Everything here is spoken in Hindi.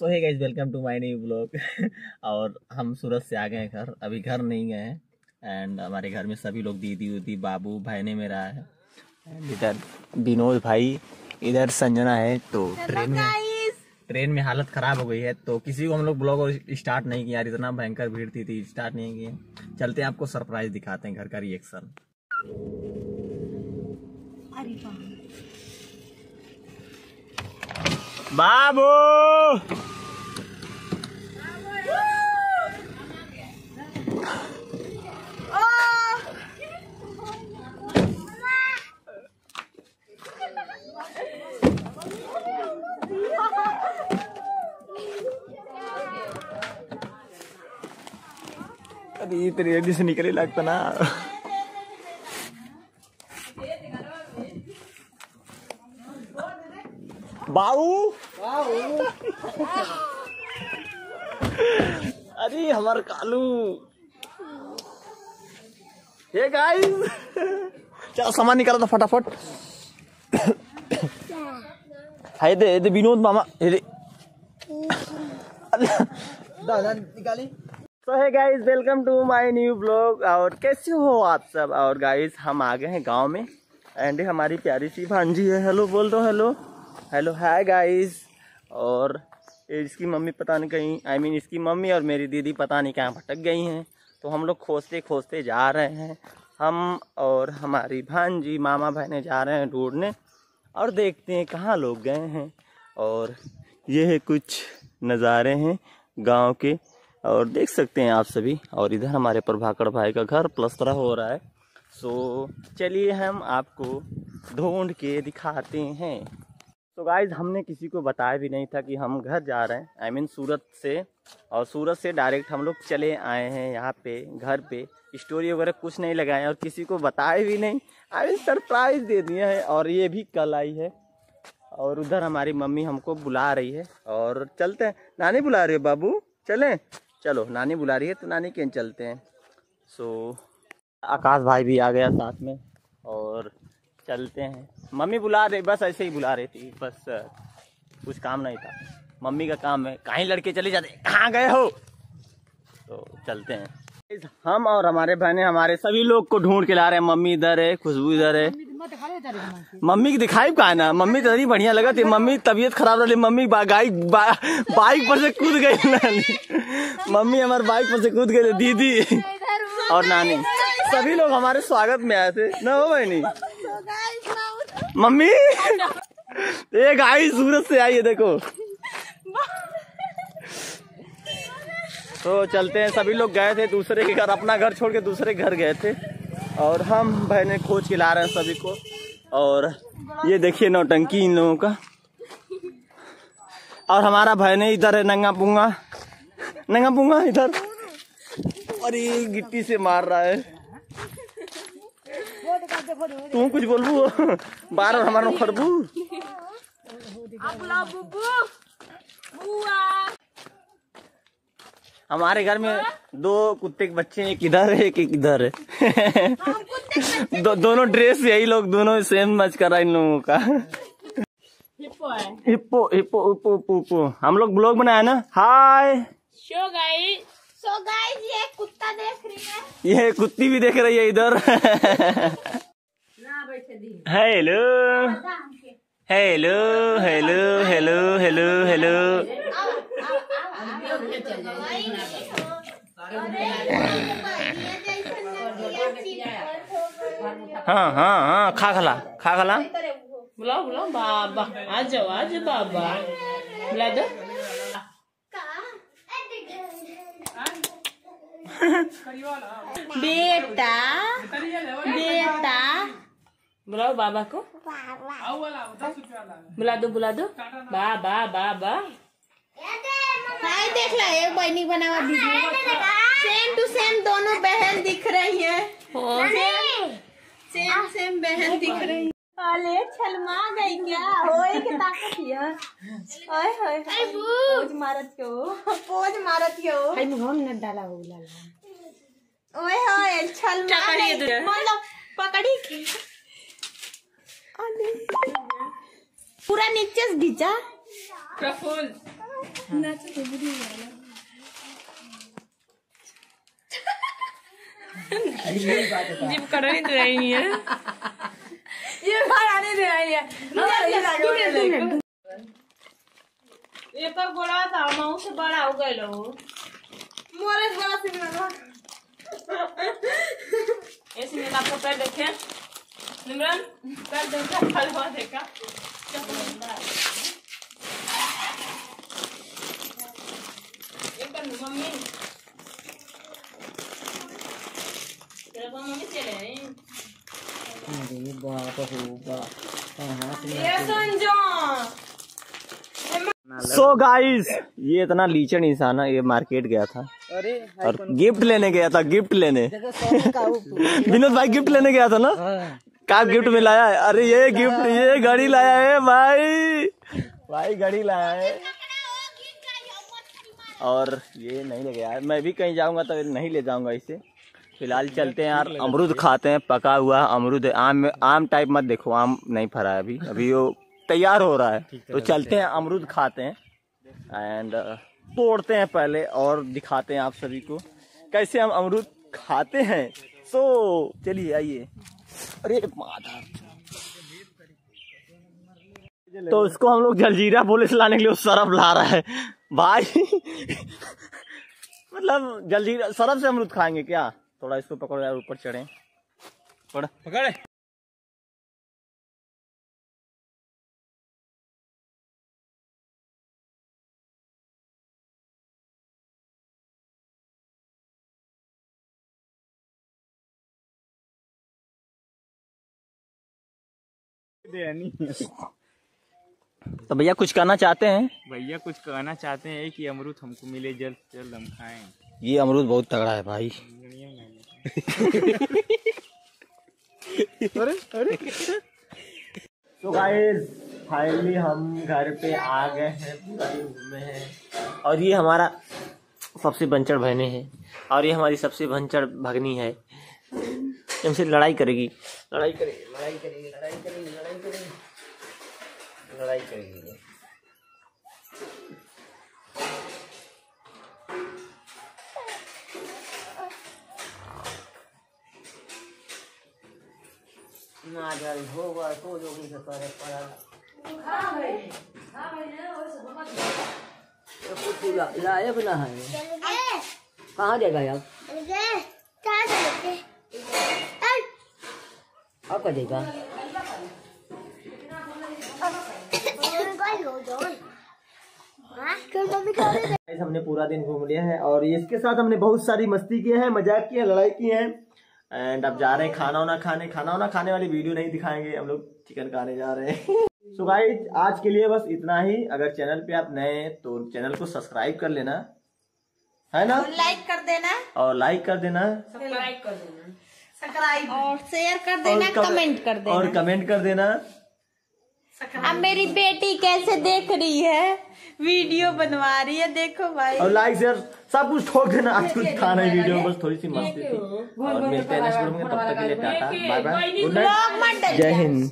So hi guys welcome to my new blog और हम सूरत से आ गए घर। अभी घर नहीं गए हैं। एंड हमारे घर में सभी लोग दीदी उदी बाबू भाई ने मेरा है। एंड इधर विनोद भाई इधर संजना है तो ट्रेन में ट्रेन में हालत खराब हो गई है। तो किसी को हम लोग ब्लॉग स्टार्ट नहीं किया। यार इतना भयंकर भीड़ थी, थी स्टार्ट नहीं किए। चलते हैं आपको सरप्राइज़ दिखाते हैं घर का रिएक्शन बाबू! अरे इतनी रेडी से निकले लगता ना। बाबू। अरे हमार कालू। ये गाइस चलो सामान निकालो तो फटाफट। हाय दे दे विनोद मामा। दे दादा निकाली। तो hi guys welcome to my new blog और कैसे हो आप सब? और गाइस हम आ गए हैं गाँव में। एंड हमारी प्यारी सी भांजी है। हेलो बोल दो हेलो हेलो हाय गाइस और इसकी मम्मी पता नहीं कहीं आई I मीन mean, इसकी मम्मी और मेरी दीदी पता नहीं कहाँ भटक गई हैं। तो हम लोग खोजते खोजते जा रहे हैं। हम और हमारी भांजी मामा बहने जा रहे हैं ढूँढने। और देखते हैं कहाँ लोग गए हैं। और ये है कुछ नज़ारे हैं गाँव के। और देख सकते हैं आप सभी। और इधर हमारे प्रभाकर भाई का घर प्लस्तरा हो रहा है। सो चलिए हम आपको ढूंढ के दिखाते हैं। तो गाइज़ हमने किसी को बताया भी नहीं था कि हम घर जा रहे हैं। I I mean mean, Surat से। और सूरत से डायरेक्ट हम लोग चले आए हैं यहाँ पे घर पे। स्टोरी वगैरह कुछ नहीं लगाए और किसी को बताए भी नहीं। आई मीन सरप्राइज़ दे दिए हैं और ये भी कल आई है। और उधर हमारी मम्मी हमको बुला रही है। और चलते हैं। नानी बुला रही है बाबू? चलें। चलो, नानी बुला रही है तो नानी के चलते हैं। सो आकाश भाई भी आ गया साथ में और चलते हैं। मम्मी बुला रही, बस ऐसे ही बुला रही थी, बस कुछ काम नहीं था। मम्मी का काम है, कहीं लड़के चले जाते, कहाँ गए हो? तो चलते हैं। हम और हमारे बहने, हमारे सभी लोग को ढूंढ के ला रहे हैं, मम्मी इधर है, खुशबू इधर है। मम्मी की दिखाई का ना? मम्मी तो बढ़िया लगा थी। मम्मी तबीयत खराब रही मम्मी बाइक बाइक पर से कूद गई मम्मी हमारे बाइक पर से कूद गए दीदी। और नानी। सभी लोग हमारे स्वागत में आए थे। ना हो बहनी मम्मी, ये गाय सूरत से आई है, देखो। तो चलते हैं। सभी लोग गए थे दूसरे के घर, अपना घर छोड़ के दूसरे घर गए थे। और हम बहने खोज के ला रहे हैं सभी को। और ये देखिए नौटंकी इन लोगों का। और हमारा बहने इधर है नंगा पुंगा। नंगा पुंगा इधर। और ये गिट्टी से मार रहा है। तू कुछ बोलबू बार बार हमारा खड़बू। हमारे घर में दो कुत्ते के बच्चे एक इधर है एक इधर है। दो, दोनों ड्रेस यही लोग दोनों सेम मैच कर रहा इन लोगों का। Hippo hippo hippo hippo hippo हम लोग ब्लॉग बनाया ना? Hi show guys so guys ये कुत्ता देख रही है। ये कुत्ती भी देख रही है इधर। हेलो हेलो हेलो हाँ हाँ हाँ खा खला खा खला। बुलाओ बुलाओ, बाबा, आ जाओ आ जाओ, बाबा। बुला दो। बेटा बेटा। बुलाओ बाबा को। बुला दो बुला दो। बाबा बाबा। हाय देख ला एक बहनी बना हुआ वीडियो सेम टू सेम दोनों बहन दिख रही है। सेम सेम बहन दिख रही है। अरे छलमा गई क्या? होए के ताकत है ओए होए पोज मारत क्यों? पोज मारत क्यों? भाई मुँह न डाला हो लाला। ओए होए छलमा गई। मतलब पकड़ी के? अरे। पूरा नीचे से घिंचा? प्रफुल जिम कर रही तो रही है ये खाना नहीं दे रही है। ये पर गोला था माऊ से बड़ा हो गए लो। मोरे बड़ा सिग्नल ऐसे में आपका पैर देखे। निमरन पैर देखा हलवा देखा एक बार मम्मी तेरा को मम्मी चले आई सो गाइस ये इतना लीचड़ इंसान है ये मार्केट गया था। और गिफ्ट लेने गया था गिफ्ट लेने। विनोद भाई गिफ्ट लेने गया था ना? क्या गिफ्ट में लाया है। अरे ये गिफ्ट ये घड़ी लाया है भाई। भाई घड़ी लाया है। और ये नहीं ले गया है मैं भी कहीं जाऊँगा तो नहीं ले जाऊँगा इसे। फ़िलहाल चलते हैं यार अमरूद खाते हैं पका हुआ अमरूद। है आम आम टाइप मत देखो आम नहीं फरा है अभी। अभी वो तैयार हो रहा है। तो चलते हैं अमरूद खाते हैं। एंड तोड़ते हैं पहले और दिखाते हैं आप सभी को कैसे हम अमरूद खाते हैं। सो चलिए आइए। अरे माधा तो उसको हम लोग जलजीरा पुलिस लाने के लिए सरफ ला रहा है। भाई मतलब जलजीरा सरफ से अमरूद खाएँगे क्या? थोड़ा इसको पकड़ो यार ऊपर चढ़े। पकड़ पकड़े। तो भैया कुछ कहना चाहते हैं? भैया कुछ कहना चाहते हैं कि अमरूद हमको मिले जल्द जल्द हम खाएँ। ये अमरूद बहुत तगड़ा है भाई। अरे अरे। तो गाइस फाइनली हम घर पे आ गए हैं पूरा घूमे हैं। और ये हमारा सबसे बंचर बहने हैं। और ये हमारी सबसे भंचर भगनी है। हमसे लड़ाई करेगी। लड़ाई करेगी लड़ाई करेगी लड़ाई करेगी लड़ाई करेगी। लड़ाई करेगी। ये। नाजल होगा तो जोगी से करे पड़ा। लायक ना है। कहाँ देगा यार अब क्या देगा गाइस हमने पूरा दिन घूम लिया है और इसके साथ हमने बहुत सारी मस्ती की है मज़ाक किया लड़ाई की है। एंड अब जा रहे हैं खाना वाना खाने। खाना वाना खाने वाली वीडियो नहीं दिखाएँगे हम लोग चिकन खाने जा रहे हैं। सो गाइस आज के लिए बस इतना ही। अगर चैनल पे आप नए हैं तो चैनल को सब्सक्राइब कर लेना। है ना? लाइक कर देना। और लाइक कर देना। सब्सक्राइब कर देना। सब्सक्राइब और शेयर कर देना कम- कमेंट कर देना। और कमेंट कर देना। अब मेरी बेटी कैसे देख रही है? वीडियो बनवा रही है देखो भाई। और लाइक शेयर सब कुछ ठोक देना। आज कुछ खाना है वीडियो बस थोड़ी सी मस्ती थी। और मिलते हैं नेक्स्ट वीडियो में तब तक के लिए टाटा। Bye bye. जय हिंद